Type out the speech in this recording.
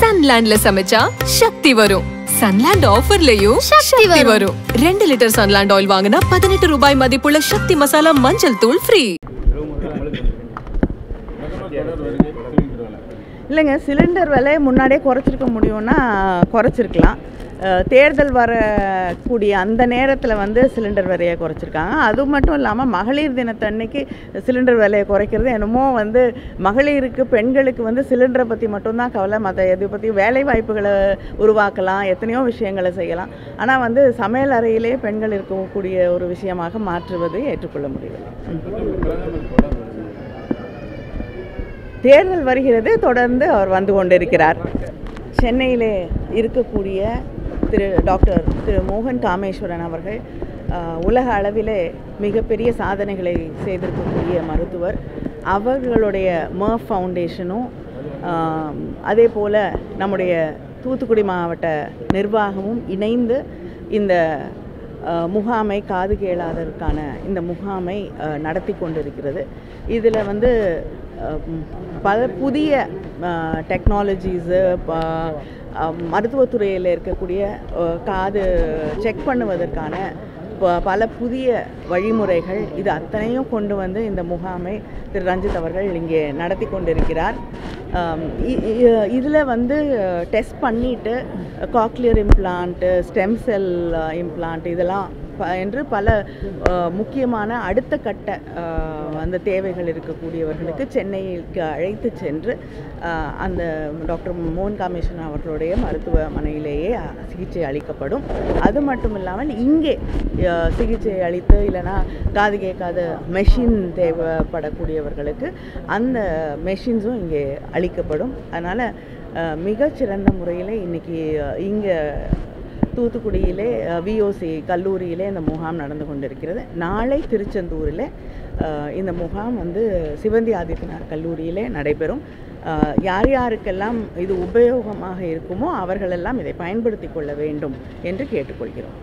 சன்லாண்ட்ல சமைச்சா சக்தி வரும். சன்லாண்ட் ஆஃபர்லயும் சக்தி சக்தி வரும். ரெண்டு லிட்டர் சன்லாண்ட் ஆயில் வாங்கினா பதினெட்டு ரூபாய் மதிப்புள்ள சக்தி மசாலா மஞ்சள் தூள் ஃப்ரீ இல்லைங்க சிலிண்டர் விலையை முன்னாடியே குறைச்சிருக்க முடியும்னா குறைச்சிருக்கலாம். தேர்தல் வரக்கூடிய அந்த நேரத்தில் வந்து சிலிண்டர் விலையை குறைச்சிருக்காங்க. அது மட்டும் இல்லாமல் மகளிர் தினத்தன்னைக்கு சிலிண்டர் விலையை குறைக்கிறது என்னமோ வந்து மகளிருக்கு பெண்களுக்கு வந்து சிலிண்டரை பற்றி மட்டும்தான் கவலை. மற்ற எதை பற்றி வேலை வாய்ப்புகளை உருவாக்கலாம் எத்தனையோ விஷயங்களை செய்யலாம். ஆனால் வந்து சமையல் அறையிலே பெண்கள் இருக்கக்கூடிய ஒரு விஷயமாக மாற்றுவது ஏற்றுக்கொள்ள முடியவில்லை. தேர்தல் வருகிறது. தொடர்ந்து அவர் வந்து கொண்டிருக்கிறார். சென்னையிலே இருக்கக்கூடிய திரு டாக்டர் திரு மோகன் காமேஸ்வரன் அவர்கள் உலக அளவிலே மிகப்பெரிய சாதனைகளை செய்திருக்கக்கூடிய மருத்துவர். அவர்களுடைய மர்ஃப் ஃபவுண்டேஷனும் அதே போல் நம்முடைய தூத்துக்குடி மாவட்ட நிர்வாகமும் இணைந்து இந்த முகாமை காது கேளாததற்கான இந்த முகாமை நடத்தி கொண்டிருக்கிறது. இதில் வந்து பல புதிய டெக்னாலஜிஸு மருத்துவத்துறையில் இருக்கக்கூடிய காது செக் பண்ணுவதற்கான ப- பல புதிய வழிமுறைகள் இது அத்தனையும் கொண்டு வந்து இந்த முகாமை திரு. ரஞ்சித் அவர்கள் இங்கே நடத்தி கொண்டிருக்கிறார். இதில் வந்து டெஸ்ட் பண்ணிவிட்டு cochlear implant stem cell implant இதெல்லாம் என்று பல முக்கியமான அடுத்த கட்ட அந்த தேவைகள் இருக்கக்கூடியவர்களுக்கு சென்னைக்கு அழைத்து சென்று அந்த டாக்டர் மோகன் காமேஷன் அவர்களுடைய மருத்துவமனையிலேயே சிகிச்சை அளிக்கப்படும். அது மட்டும் இல்லாமல் இங்கே சிகிச்சை அளித்து இல்லைன்னா காது கேட்காத மெஷின் தேவைப்படக்கூடியவர்களுக்கு அந்த மெஷின்ஸும் இங்கே அளிக்கப்படும். அதனால் மிகச்சிறந்த முறையில் இன்றைக்கி இங்கே தூத்துக்குடியிலே விஓசி கல்லூரியிலே இந்த முகாம் நடந்து கொண்டிருக்கிறது. நாளை திருச்செந்தூரில் இந்த முகாம் வந்து சிவந்தி ஆதித்யநாத் கல்லூரியிலே நடைபெறும். யார் யாருக்கெல்லாம் இது உபயோகமாக இருக்குமோ அவர்களெல்லாம் இதை பயன்படுத்தி கொள்ள வேண்டும் என்று கேட்டுக்கொள்கிறோம்.